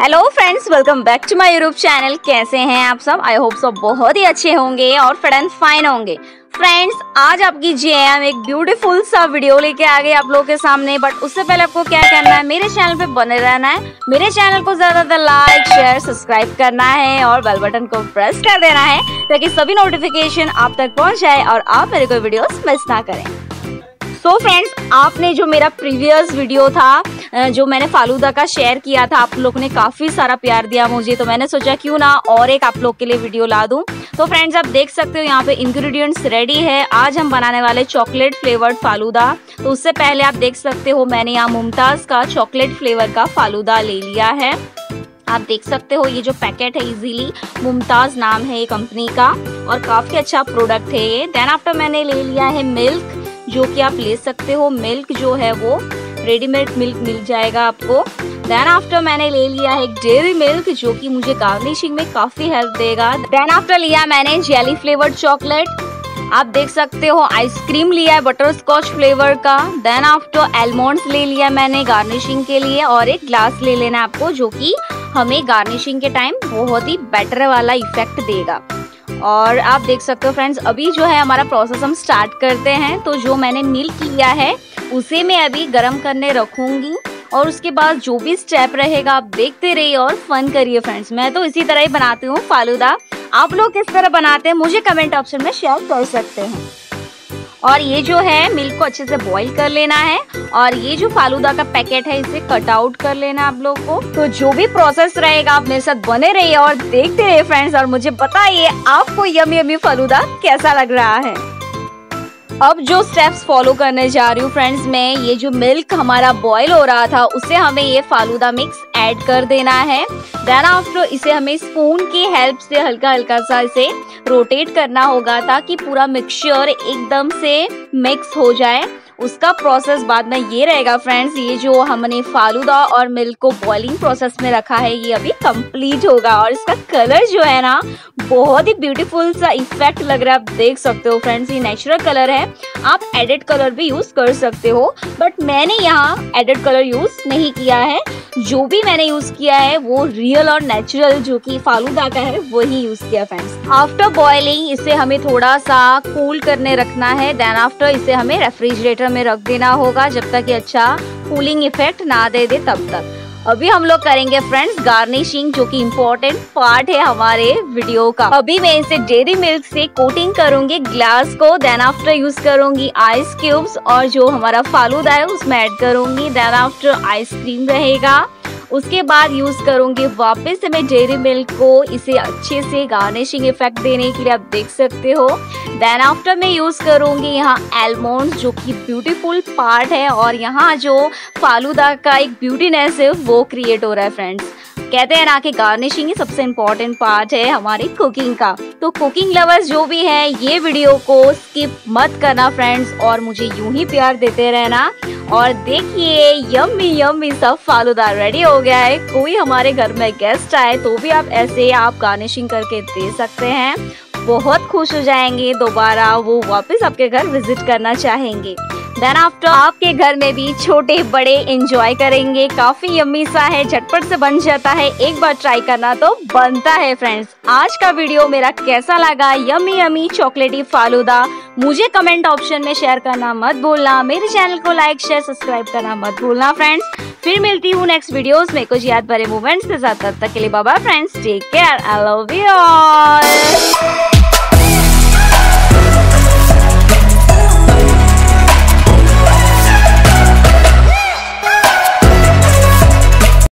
Hello friends welcome back to my YouTube channel कैसे हैं आप सब? आई होप सब बहुत ही अच्छे होंगे और फिट फाइन होंगे। फ्रेंड्स आज आपकी जेएम एक ब्यूटीफुल सा वीडियो लेके आ गई आप लोगों के सामने। बट उससे पहले आपको क्या करना है? मेरे चैनल पे बने रहना है। मेरे चैनल को ज़्यादातर लाइक शेयर सब्सक्राइब करना है और बेल बटन को प्रेस कर देना है ताकि सभी नोटिफिकेशन आप तक पहुँच जाए और आप मेरे को वीडियो मिस ना करें। सो so फ्रेंड्स आपने जो मेरा प्रीवियस वीडियो था जो मैंने फालूदा का शेयर किया था, आप लोगों ने काफ़ी सारा प्यार दिया मुझे तो मैंने सोचा क्यों ना और एक आप लोग के लिए वीडियो ला दूँ। तो फ्रेंड्स आप देख सकते हो यहाँ पे इंग्रेडिएंट्स रेडी है। आज हम बनाने वाले चॉकलेट फ्लेवर्ड फालूदा। तो उससे पहले आप देख सकते हो मैंने यहाँ मुमताज़ का चॉकलेट फ्लेवर का फालूदा ले लिया है। आप देख सकते हो ये जो पैकेट है इजीली मुमताज़ नाम है ये कंपनी का और काफ़ी अच्छा प्रोडक्ट है ये। देन आफ्टर मैंने ले लिया है मिल्क जो कि आप ले सकते हो। मिल्क जो है वो रेडीमेड मिल्क मिल जाएगा आपको। देन आफ्टर मैंने ले लिया है डेयरी मिल्क जो कि मुझे गार्निशिंग में काफ़ी हेल्प देगा। देन आफ्टर लिया मैंने जेली फ्लेवर्ड चॉकलेट आप देख सकते हो आइसक्रीम लिया है बटर स्कॉच फ्लेवर का। देन आफ्टर एलमोंड्स ले लिया मैंने गार्निशिंग के लिए और एक ग्लास ले लेना आपको, जो कि हमें गार्निशिंग के टाइम बहुत ही बेटर वाला इफ़ेक्ट देगा। और आप देख सकते हो फ्रेंड्स अभी जो है हमारा प्रोसेस हम स्टार्ट करते हैं। तो जो मैंने मिल्क लिया है, उसे मैं अभी गर्म करने रखूँगी। और उसके बाद जो भी स्टेप रहेगा, आप देखते रहिए और फन करिए फ्रेंड्स मैं तो इसी तरह ही बनाती हूँ, फालूदा। आप लोग किस तरह बनाते हैं, मुझे कमेंट ऑप्शन में शेयर कर सकते हैं। और ये जो है मिल्क को अच्छे से बॉईल कर लेना है। और ये जो फालूदा का पैकेट है, इसे कट आउट कर लेना आप लोग को। तो जो भी प्रोसेस रहेगा, आप मेरे साथ बने रहिए और देखते रहिए फ्रेंड्स और मुझे बताइए आपको यमी यमी फालूदा कैसा लग रहा है। अब जो स्टेप्स फॉलो करने जा रही हूँ फ्रेंड्स मैं ये जो मिल्क हमारा बॉईल हो रहा था, उसे हमें ये फालूदा मिक्स ऐड कर देना है। देन आफ्टर इसे हमें स्पून की हेल्प से हल्का हल्का सा इसे रोटेट करना होगा, ताकि पूरा मिक्सचर एकदम से मिक्स हो जाए। उसका प्रोसेस बाद में ये रहेगा फ्रेंड्स ये जो हमने फालूदा और मिल्क को बॉइलिंग प्रोसेस में रखा है, ये अभी कंप्लीट होगा और इसका कलर जो है ना, बहुत ही ब्यूटीफुल सा इफ़ेक्ट लग रहा है। आप देख सकते हो फ्रेंड्स ये नेचुरल कलर है। आप एडिट कलर भी यूज़ कर सकते हो बट मैंने यहाँ एडिट कलर यूज़ नहीं किया है। जो भी मैंने यूज़ किया है, वो रियल और नेचुरल जो कि फालूदा का है, वही यूज़ किया फ्रेंड्स आफ्टर बॉइलिंग इसे हमें थोड़ा सा कूल करने रखना है देन आफ्टर इसे हमें रेफ्रिजरेटर में रख देना होगा। जब तक ये अच्छा कूलिंग इफ़ेक्ट ना दे दे, तब तक। अभी हम लोग करेंगे फ्रेंड्स गार्निशिंग जो कि इम्पोर्टेंट पार्ट है हमारे वीडियो का। अभी मैं इसे डेरी मिल्क से कोटिंग करूँगी ग्लास को देन आफ्टर यूज़ करूँगी आइस क्यूब्स और जो हमारा फालूदा है उसमें ऐड करूँगी देन आफ्टर आइसक्रीम रहेगा। उसके बाद यूज़ करूँगी वापस से मैं डेयरी मिल्क को इसे अच्छे से गार्निशिंग इफ़ेक्ट देने के लिए आप देख सकते हो। देन आफ्टर मैं यूज़ करूँगी यहाँ एलमोंड जो कि ब्यूटीफुल पार्ट है और यहाँ जो फालूदा का एक ब्यूटीनेस है, वो क्रिएट हो रहा है फ्रेंड्स कहते हैं ना कि गार्निशिंग ही सबसे इम्पोर्टेंट पार्ट है हमारी कुकिंग का। तो कुकिंग लवर्स जो भी है, ये वीडियो को स्किप मत करना फ्रेंड्स और मुझे यूँ ही प्यार देते रहना। और देखिए यम्मी यम्मी सब फालूदा रेडी हो गया है। कोई हमारे घर में गेस्ट आए तो भी आप ऐसे आप गार्निशिंग करके दे सकते हैं। बहुत खुश हो जाएँगे दोबारा, वो वापस आपके घर विज़िट करना चाहेंगे। देन आफ्टर आपके घर में भी छोटे, बड़े इंजॉय करेंगे। काफ़ी यम्मी सा है, झटपट से बन जाता है। एक बार ट्राई करना तो बनता है फ्रेंड्स आज का वीडियो मेरा कैसा लगा? यम्मी यम्मी चॉकलेटी फालूदा। मुझे कमेंट ऑप्शन में शेयर करना मत भूलना। मेरे चैनल को लाइक शेयर सब्सक्राइब करना मत भूलना फ्रेंड्स फिर मिलती हूँ नेक्स्ट वीडियोस में। कुछ याद भरे मोमेंट्स के साथ। तब तक के लिए बाबा friends take care I love you all